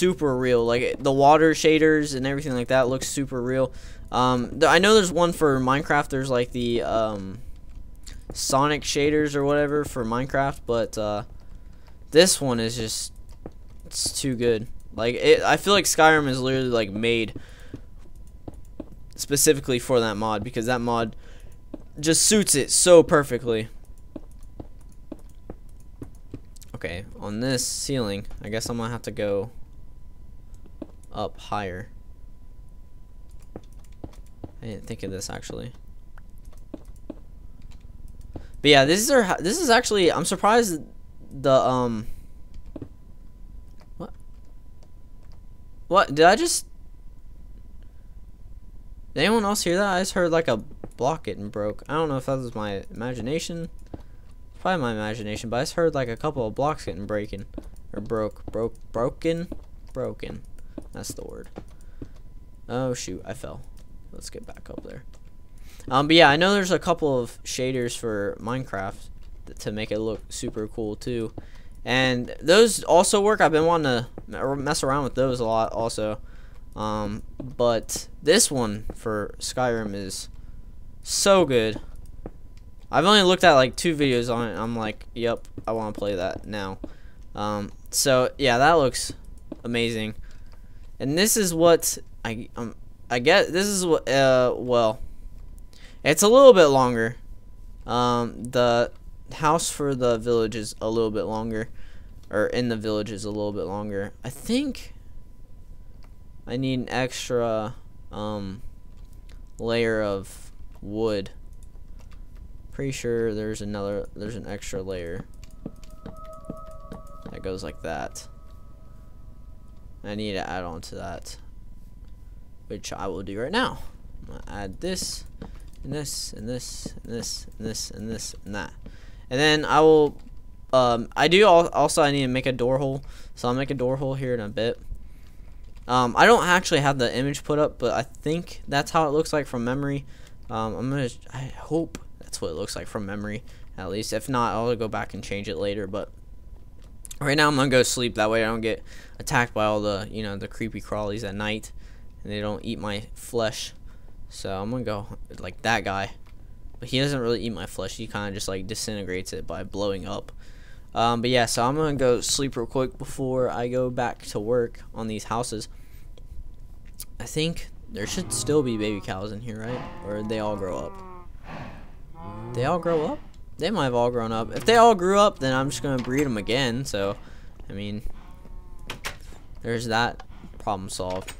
super real. Like the water shaders and everything like that looks super real. Um, I know there's one for Minecraft. There's like the um, Sonic shaders or whatever for Minecraft, but uh, this one is just it's too good. Like it, I feel like Skyrim is literally like made specifically for that mod because that mod just suits it so perfectly. Okay, on this ceiling, I guess I'm gonna have to go up higher. I didn't think of this actually. But yeah, this is our this is actually I'm surprised the um what what did I just did anyone else hear that? I just heard like a block getting broke. I don't know if that was my imagination. Probably my imagination, but I just heard like a couple of blocks getting breaking or broke, broke, broken, broken. That's the word. Oh shoot, I fell. Let's get back up there. Um, but yeah, I know there's a couple of shaders for Minecraft to make it look super cool too, and those also work. I've been wanting to mess around with those a lot also. Um, but this one for Skyrim is so good. I've only looked at like two videos on it. I'm like, yep, I want to play that now. Um, so yeah, that looks amazing. And this is what I um I get. This is what uh well, it's a little bit longer. Um, the house for the village is a little bit longer, or in the village is a little bit longer. I think I need an extra um layer of wood. Pretty sure there's another there's an extra layer that goes like that. I need to add on to that, which I will do right now. I'm gonna add this, and this, and this, and this, and this, and this, and that, and then I will. Um, I do also I need to make a door hole, so I'll make a door hole here in a bit. Um, I don't actually have the image put up, but I think that's how it looks like from memory. Um, I'm gonna. I hope that's what it looks like from memory, at least. If not, I'll go back and change it later. But right now, I'm gonna go sleep. That way, I don't get attacked by all the you know the creepy crawlies at night, and they don't eat my flesh. So I'm gonna go like that guy, but he doesn't really eat my flesh. He kind of just like disintegrates it by blowing up. Um, but yeah, so I'm gonna go sleep real quick before I go back to work on these houses. I think there should still be baby cows in here, right? Or they all grow up? They all grow up? They might have all grown up. If they all grew up, then I'm just gonna breed them again. So, I mean, there's that problem solved.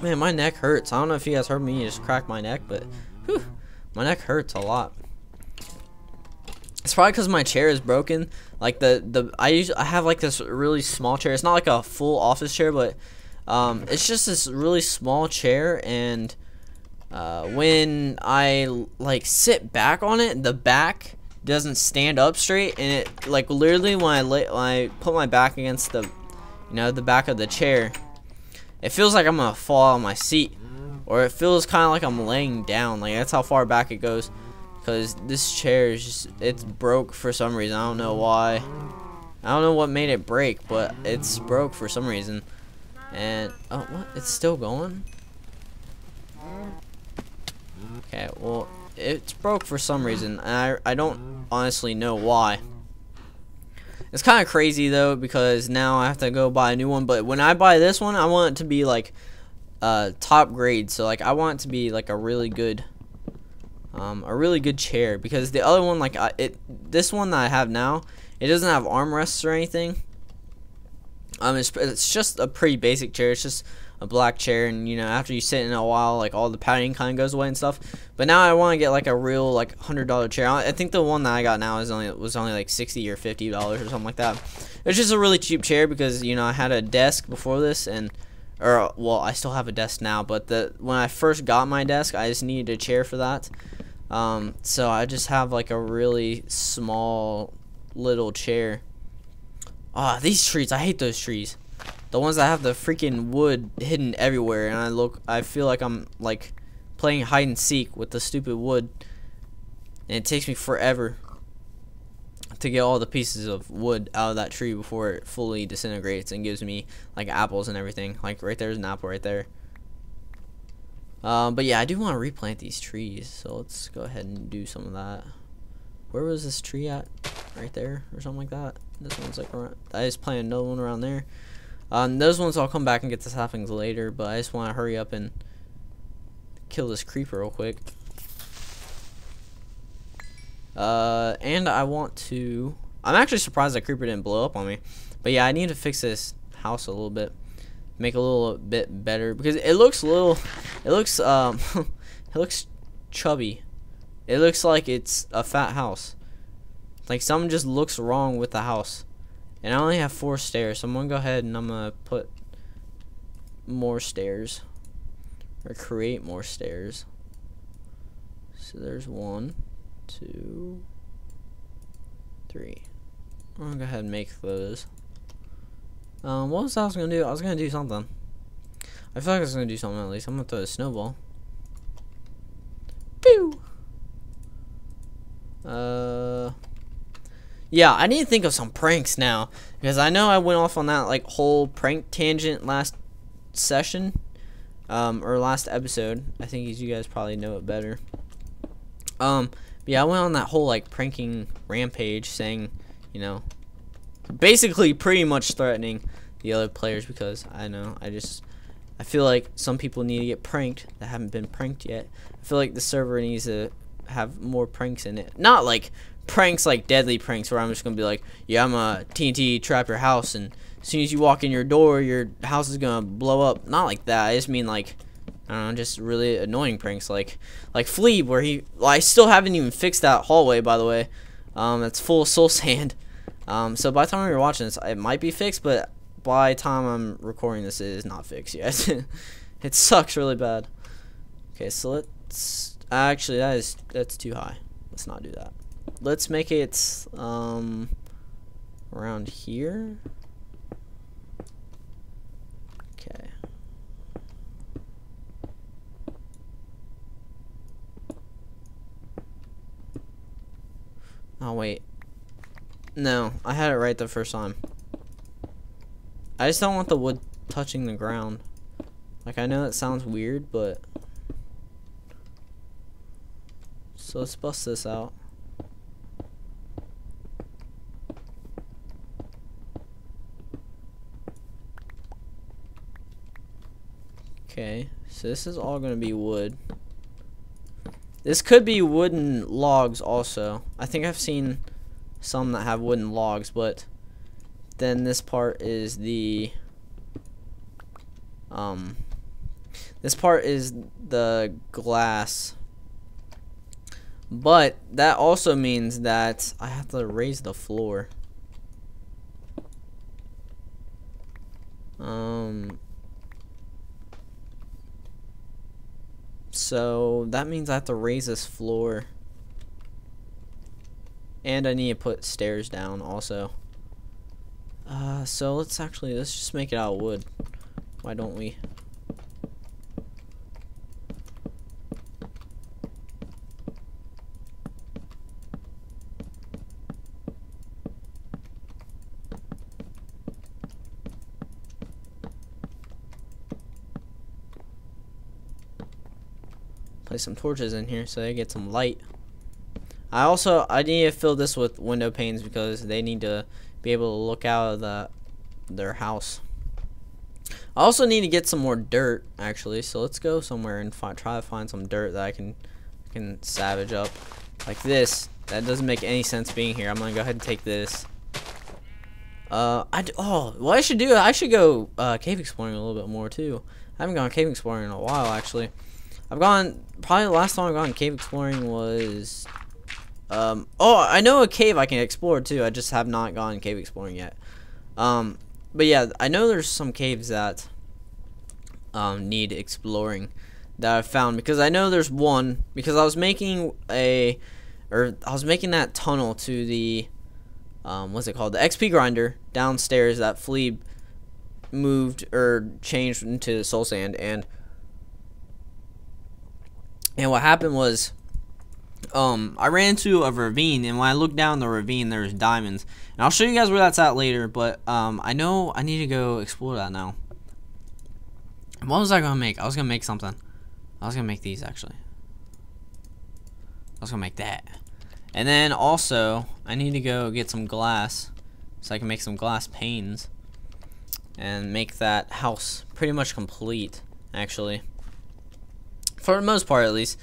Man, my neck hurts. I don't know if you guys heard me just crack my neck, but whew, my neck hurts a lot. It's probably because my chair is broken. Like the the I usually I have like this really small chair. It's not like a full office chair, but um, it's just this really small chair. And uh, when I like sit back on it, the back doesn't stand up straight, and it like literally when I lay, when I put my back against the you know the back of the chair, it feels like I'm gonna fall on my seat, or it feels kind of like I'm laying down. Like that's how far back it goes. Because this chair is just, it's broke for some reason. I don't know why. I don't know what made it break, but it's broke for some reason. And, oh, what? It's still going? Okay, well, it's broke for some reason. I, I don't honestly know why. It's kind of crazy, though, because now I have to go buy a new one. But when I buy this one, I want it to be, like, uh, top grade. So, like, I want it to be, like, a really good um, a really good chair because the other one like I, it this one that I have now it doesn't have armrests or anything um it's, it's just a pretty basic chair it's just a black chair and you know after you sit in a while like all the padding kind of goes away and stuff but now I want to get like a real like hundred dollar chair I think the one that I got now is only was only like 60 or 50 dollars or something like that it's just a really cheap chair because you know I had a desk before this and or well I still have a desk now but the when I first got my desk I just needed a chair for that um, so I just have like a really small little chair. Ah, oh, these trees. I hate those trees. The ones that have the freaking wood hidden everywhere. And I look, I feel like I'm like playing hide and seek with the stupid wood. And it takes me forever to get all the pieces of wood out of that tree before it fully disintegrates and gives me like apples and everything. Like right there's an apple right there. Um, but yeah, I do want to replant these trees, so let's go ahead and do some of that. Where was this tree at? Right there, or something like that. This one's like around. I just planted another one around there. Um, those ones I'll come back and get the saplings later, but I just want to hurry up and kill this creeper real quick. Uh, and I want to. I'm actually surprised that creeper didn't blow up on me. But yeah, I need to fix this house a little bit, make a little bit better because it looks a little. It looks um, it looks chubby. It looks like it's a fat house. Like something just looks wrong with the house. And I only have four stairs, so I'm gonna go ahead and I'm gonna put more stairs or create more stairs. So there's one two, three. I'm gonna go ahead and make those. Um, what was I was gonna do? I was gonna do something. I feel like I was gonna do something at least. I'm gonna throw a snowball. Pew! Uh, yeah, I need to think of some pranks now because I know I went off on that like whole prank tangent last session, um, or last episode. I think you guys probably know it better. Um, yeah, I went on that whole like pranking rampage, saying, you know, basically pretty much threatening the other players because I know I just I feel like some people need to get pranked that haven't been pranked yet. I feel like the server needs to have more pranks in it. Not like pranks like deadly pranks where I'm just gonna be like, yeah, I'm a TNT trap your house and as soon as you walk in your door, your house is gonna blow up. Not like that. I just mean like I don't know, just really annoying pranks like like Flea where he well, I still haven't even fixed that hallway by the way. Um, that's full of soul sand. Um, so by the time you're watching this, it might be fixed, but by the time I'm recording this, it is not fixed yet. it sucks really bad. Okay, so let's actually that is that's too high. Let's not do that. Let's make it um around here. Okay. Oh, wait. No, I had it right the first time. I just don't want the wood touching the ground. Like, I know that sounds weird, but... So let's bust this out. Okay, so this is all going to be wood. This could be wooden logs also. I think I've seen some that have wooden logs, but then this part is the um this part is the glass. But that also means that I have to raise the floor. Um So that means I have to raise this floor. And I need to put stairs down also. Uh, so let's actually, let's just make it out of wood. Why don't we? Place some torches in here so they get some light. I also I need to fill this with window panes because they need to be able to look out of the their house. I also need to get some more dirt actually, so let's go somewhere and try to find some dirt that I can can savage up like this. That doesn't make any sense being here. I'm gonna go ahead and take this. Uh, I oh, what I should do? I should go uh, cave exploring a little bit more too. I haven't gone cave exploring in a while actually. I've gone, probably the last time I've gone cave exploring was, um, oh, I know a cave I can explore too. I just have not gone cave exploring yet. Um, but yeah, I know there's some caves that, um, need exploring that I've found because I know there's one because I was making a, or I was making that tunnel to the, um, what's it called? The XP grinder downstairs that Flea moved or changed into soul sand and and what happened was um, I ran into a ravine, and when I looked down the ravine, there's diamonds. And I'll show you guys where that's at later, but um, I know I need to go explore that now. What was I gonna make? I was gonna make something. I was gonna make these actually. I was gonna make that. And then also, I need to go get some glass so I can make some glass panes and make that house pretty much complete, actually. For the most part, at least.